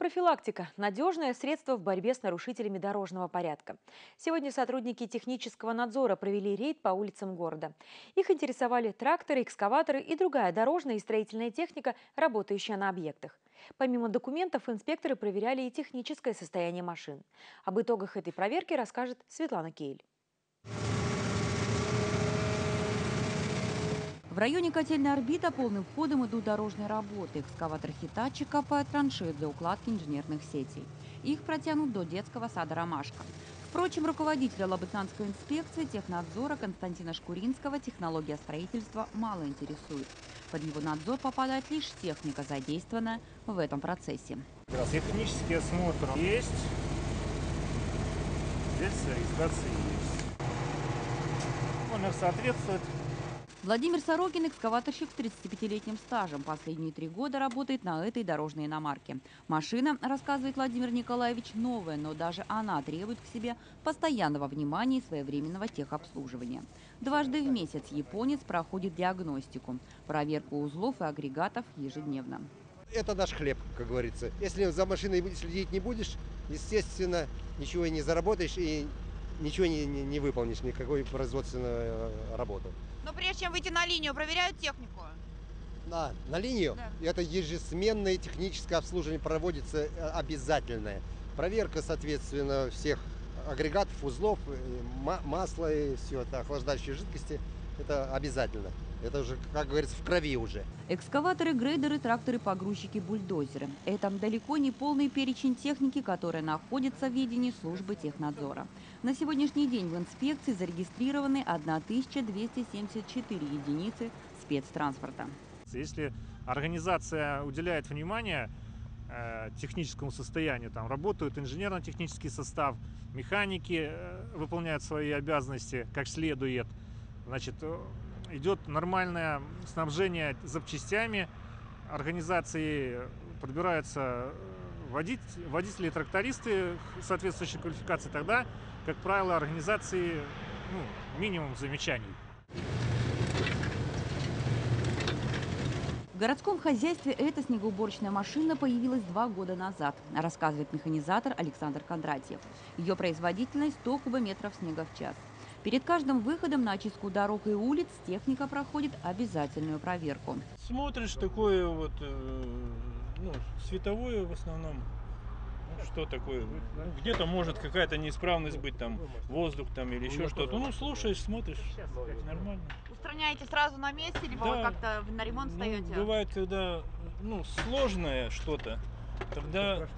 Профилактика – надежное средство в борьбе с нарушителями дорожного порядка. Сегодня сотрудники технического надзора провели рейд по улицам города. Их интересовали тракторы, экскаваторы и другая дорожная и строительная техника, работающая на объектах. Помимо документов, инспекторы проверяли и техническое состояние машин. Об итогах этой проверки расскажет Светлана Кейль. В районе котельной орбита полным ходом идут дорожные работы. Экскаватор «Хитачи» копает траншеи для укладки инженерных сетей. Их протянут до детского сада «Ромашка». Впрочем, руководителя Лабытнанской инспекции технадзора Константина Шкуринского технология строительства мало интересует. Под его надзор попадает лишь техника, задействованная в этом процессе. Технический осмотр есть, здесь регистрация есть. Номер соответствует Владимир Сорокин – экскаваторщик с 35-летним стажем. Последние три года работает на этой дорожной иномарке. Машина, рассказывает Владимир Николаевич, новая, но даже она требует к себе постоянного внимания и своевременного техобслуживания. Дважды в месяц японец проходит диагностику, проверку узлов и агрегатов ежедневно. Это наш хлеб, как говорится. Если за машиной следить не будешь, естественно, ничего и не заработаешь и ничего не, не, не выполнишь, никакой производственную э, работу. Но прежде чем выйти на линию, проверяют технику? На, на линию? Да. Это ежесменное техническое обслуживание проводится э, обязательное. Проверка, соответственно, всех агрегатов, узлов, э, масла и все это, охлаждающие жидкости. Это обязательно. Это уже, как говорится, в крови уже. Экскаваторы, грейдеры, тракторы, погрузчики, бульдозеры. Это далеко не полный перечень техники, которая находится в ведении службы технадзора. На сегодняшний день в инспекции зарегистрированы 1274 единицы спецтранспорта. Если организация уделяет внимание э, техническому состоянию, там работают инженерно-технический состав, механики э, выполняют свои обязанности как следует, значит, идет нормальное снабжение запчастями, организации подбираются водить, водители и трактористы соответствующей квалификации, тогда, как правило, организации ну, минимум замечаний. В городском хозяйстве эта снегоуборочная машина появилась два года назад, рассказывает механизатор Александр Кондратьев. Ее производительность 100 кубометров снега в час. Перед каждым выходом на очистку дорог и улиц техника проходит обязательную проверку. Смотришь такое вот, э, ну, световое в основном, ну, что такое, ну, где-то может какая-то неисправность быть, там, воздух там или еще что-то. Ну, слушаешь, смотришь, нормально. Устраняете сразу на месте, либо да. вы как-то на ремонт встаете? Ну, бывает, когда, ну, сложное что-то, тогда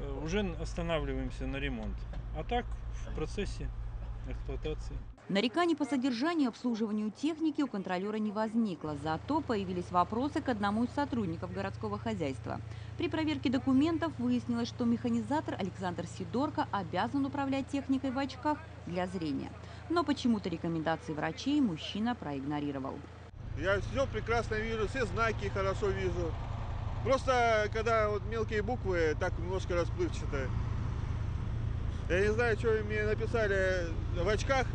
э, уже останавливаемся на ремонт. А так, в процессе эксплуатации. Нареканий по содержанию и обслуживанию техники у контролера не возникло, зато появились вопросы к одному из сотрудников городского хозяйства. При проверке документов выяснилось, что механизатор Александр Сидорко обязан управлять техникой в очках для зрения. Но почему-то рекомендации врачей мужчина проигнорировал. Я все прекрасно вижу, все знаки хорошо вижу. Просто когда вот мелкие буквы так немножко расплывчатые. Я не знаю, что мне написали в очках,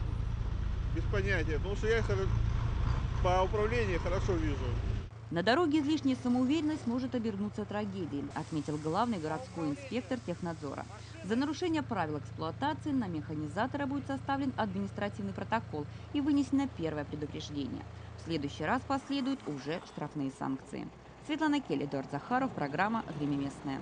без понятия, потому что я их по управлению хорошо вижу. На дороге излишняя самоуверенность может обернуться трагедией, отметил главный городской инспектор технадзора. За нарушение правил эксплуатации на механизатора будет составлен административный протокол и вынесено первое предупреждение. В следующий раз последуют уже штрафные санкции. Светлана Келли, Эдуард Захаров, программа «Время местное».